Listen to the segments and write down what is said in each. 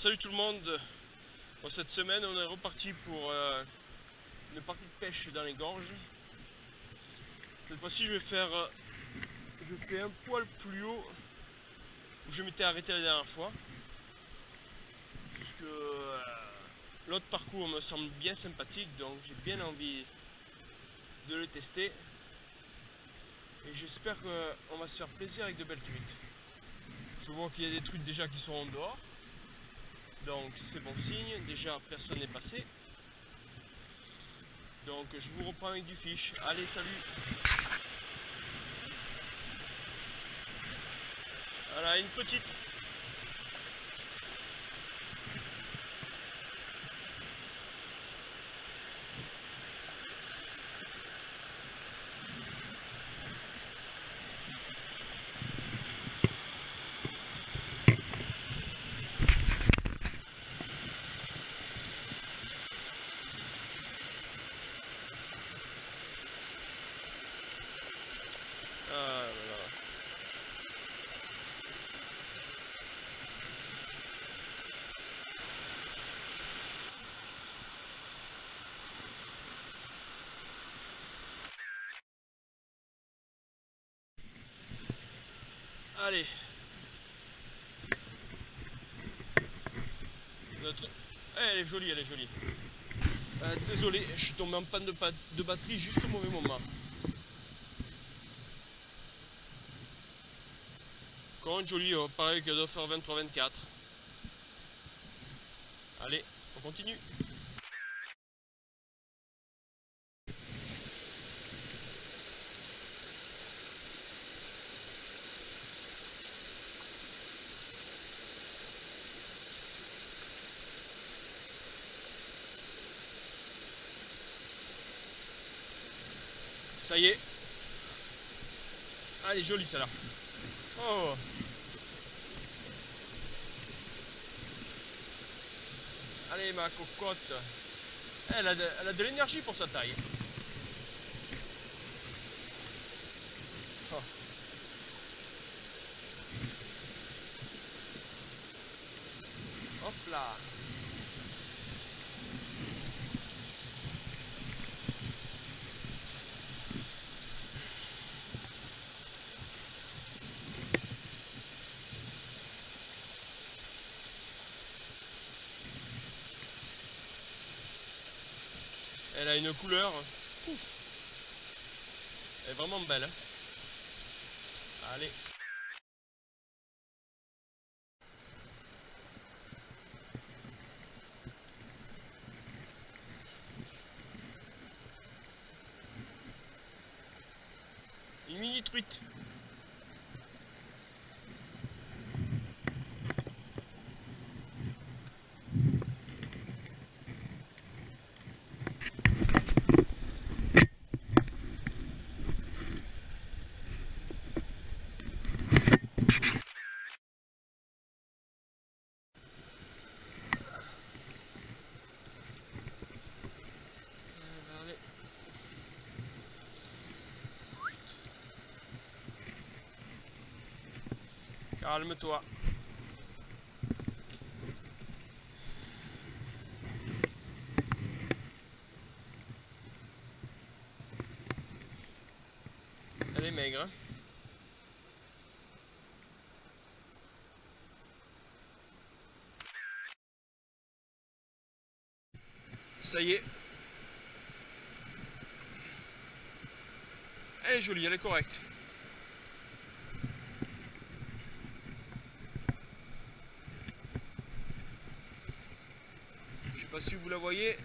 Salut tout le monde. Cette semaine, on est reparti pour euh, une partie de pêche dans les gorges. Cette fois-ci, je vais faire, euh, je fais un poil plus haut où je m'étais arrêté la dernière fois. Parce que euh, l'autre parcours me semble bien sympathique, donc j'ai bien envie de le tester. Et j'espère qu'on va se faire plaisir avec de belles truites. Je vois qu'il y a des truites déjà qui sont en dehors. Donc c'est bon signe, déjà personne n'est passé. Donc je vous reprends avec du fiche. Allez, salut Voilà, une petite. Ah. Allez. Notre... Eh, elle est jolie, elle est jolie. Euh, désolé, je suis tombé en panne de, de batterie juste au mauvais moment. Quand joli, oh, pareil que doit faire 23-24. Allez, on continue. Ça y est. Est jolie celle-là. Oh Allez ma cocotte Elle a de, elle a de l'énergie pour sa taille. Oh. Hop là Elle a une couleur. Ouf. Elle est vraiment belle. hein. Allez. Une mini truite. Euh, allez. Calme-toi. Elle est maigre. hein? Ça y est. Elle est jolie, elle est correcte. Si vous la voyez.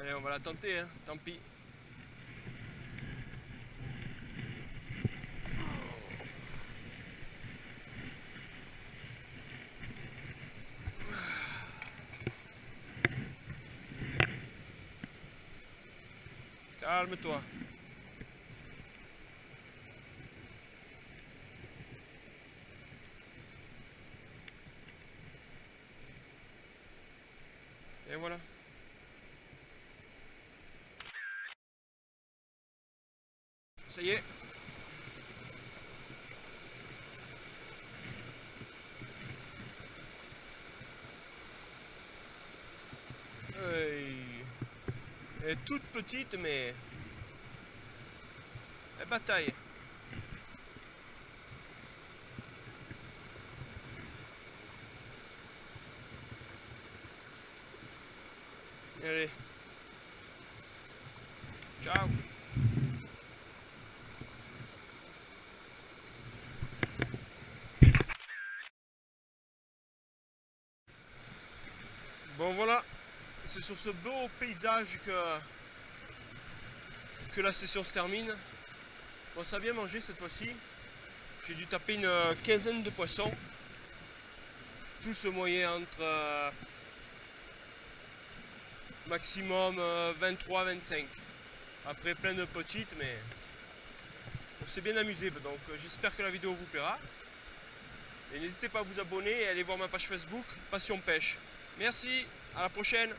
Allez, on va la tenter, hein. tant pis. Calme-toi. ça y est. Elle est toute petite, mais elle bataille. Allez. Ciao. C'est sur ce beau paysage que, la session se termine. Bon, ça a bien mangé cette fois-ci. J'ai dû taper une quinzaine de poissons. Tous moyens entre euh, maximum 23-25. Euh, Après plein de petites, mais on s'est bien amusé. Donc euh, j'espère que la vidéo vous plaira. Et n'hésitez pas à vous abonner et à aller voir ma page Facebook Passion Pêche. Merci, à la prochaine